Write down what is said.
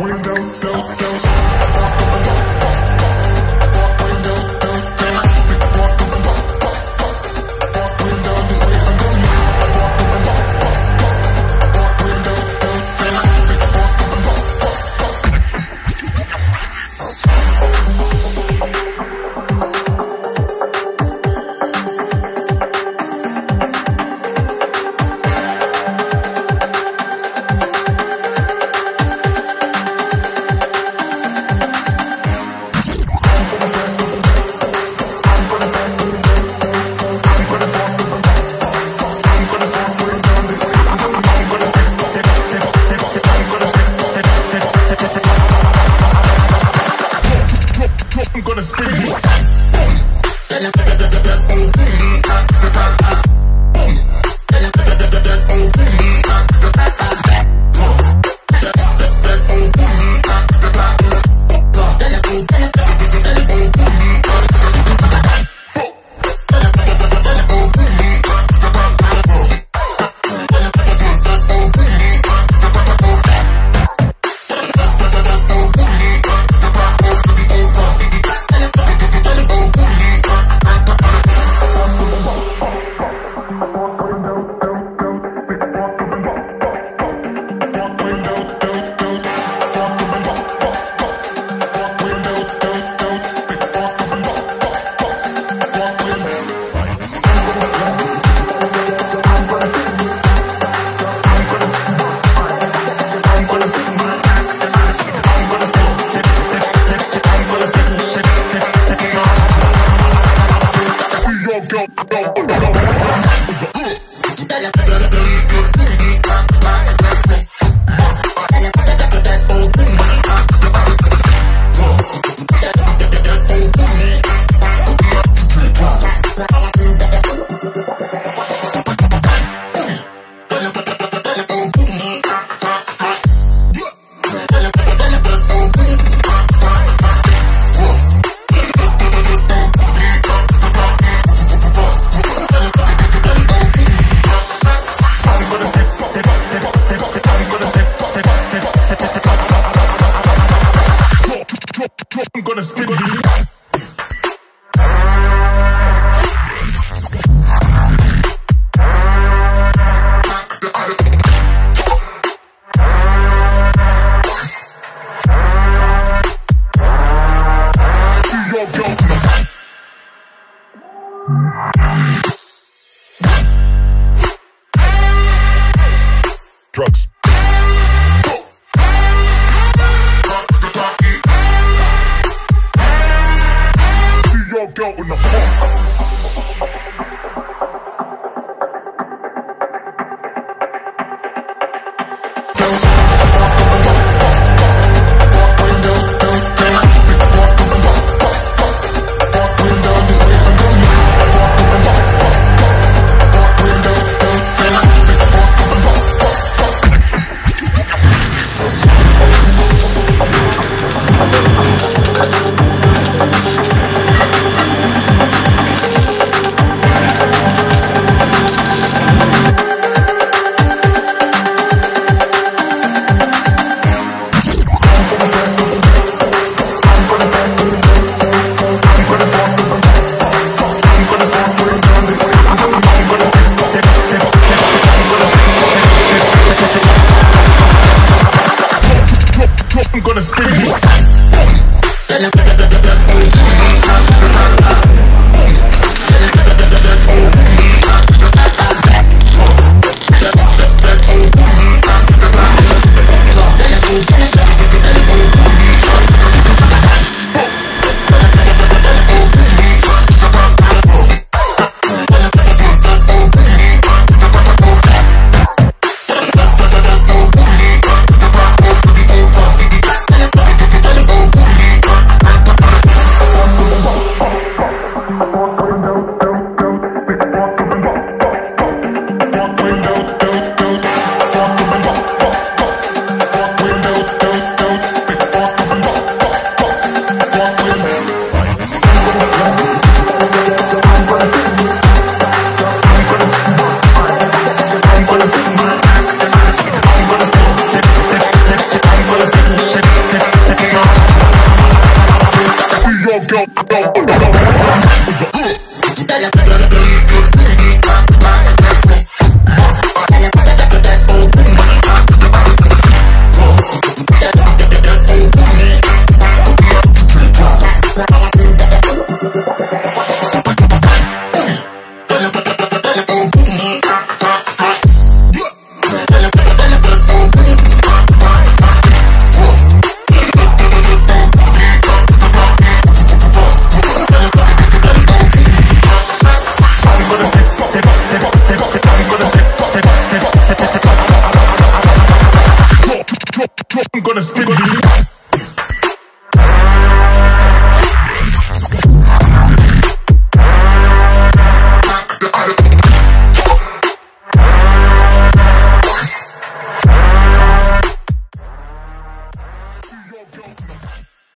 we don't so, so. la drugs. See your girl in the park. go. Spin you.